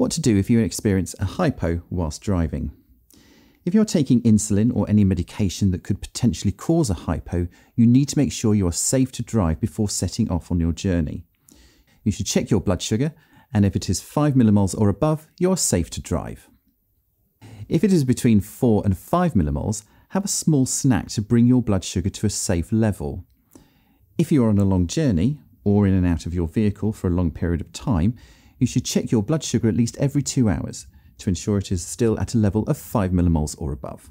What to do if you experience a hypo whilst driving. If you're taking insulin or any medication that could potentially cause a hypo, you need to make sure you are safe to drive before setting off on your journey. You should check your blood sugar, and if it is 5 millimoles or above, you are safe to drive. If it is between 4 and 5 millimoles, have a small snack to bring your blood sugar to a safe level. If you are on a long journey, or in and out of your vehicle for a long period of time, you should check your blood sugar at least every two hours to ensure it is still at a level of 5 millimoles or above.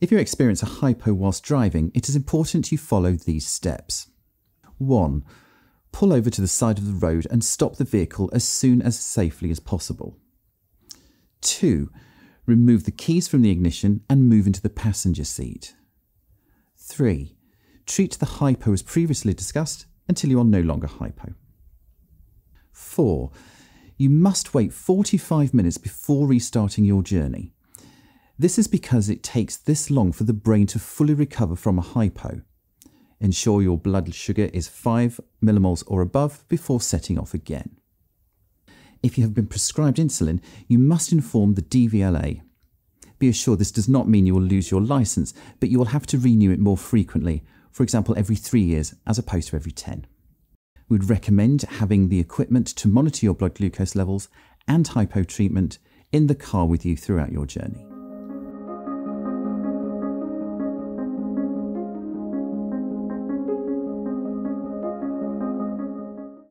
If you experience a hypo whilst driving, it is important you follow these steps. 1. Pull over to the side of the road and stop the vehicle as soon as safely as possible. 2. Remove the keys from the ignition and move into the passenger seat. 3. Treat the hypo as previously discussed until you are no longer hypo. 4 you must wait 45 minutes before restarting your journey. This is because it takes this long for the brain to fully recover from a hypo. Ensure your blood sugar is 5 millimoles or above before setting off again. If you have been prescribed insulin, you must inform the DVLA. Be assured this does not mean you will lose your license, but you will have to renew it more frequently, for example every 3 years as opposed to every 10 would recommend having the equipment to monitor your blood glucose levels and hypo treatment in the car with you throughout your journey.